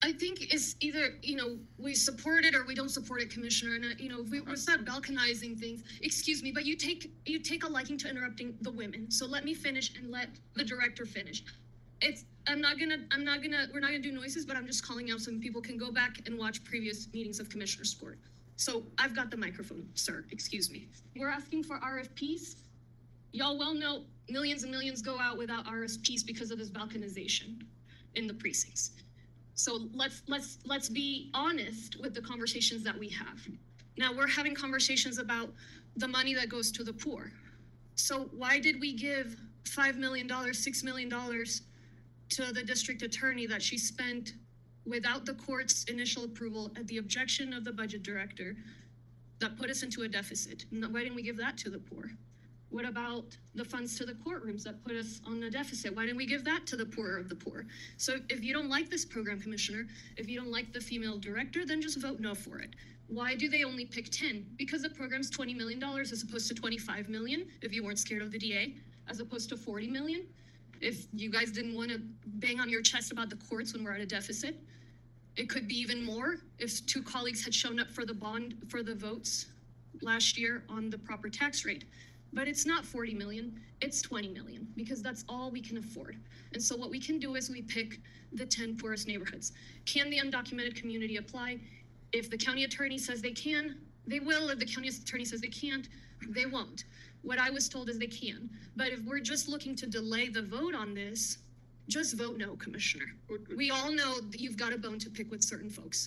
I think it's either, you know, we support it or we don't support it, Commissioner, and, uh, you know, we, we start balkanizing things, excuse me, but you take, you take a liking to interrupting the women, so let me finish and let the director finish. It's, I'm not gonna, I'm not gonna, we're not gonna do noises, but I'm just calling out so people can go back and watch previous meetings of Commissioner's Court. So I've got the microphone, sir, excuse me. We're asking for RFPs. Y'all well know millions and millions go out without RFPs because of this balkanization in the precincts. So let's let's let's be honest with the conversations that we have. Now we're having conversations about the money that goes to the poor. So why did we give five million dollars, six million dollars to the district attorney that she spent without the court's initial approval at the objection of the budget director that put us into a deficit? Why didn't we give that to the poor? What about the funds to the courtrooms that put us on the deficit? Why didn't we give that to the poorer of the poor? So if you don't like this program, Commissioner, if you don't like the female director, then just vote no for it. Why do they only pick 10? Because the program's $20 million as opposed to 25 million, if you weren't scared of the DA, as opposed to 40 million. If you guys didn't want to bang on your chest about the courts when we're at a deficit, it could be even more if two colleagues had shown up for the bond, for the votes last year on the proper tax rate. But it's not 40 million, it's 20 million because that's all we can afford. And so what we can do is we pick the 10 poorest neighborhoods. Can the undocumented community apply? If the county attorney says they can, they will. If the county attorney says they can't, they won't. What I was told is they can. But if we're just looking to delay the vote on this, just vote no, Commissioner. We all know that you've got a bone to pick with certain folks.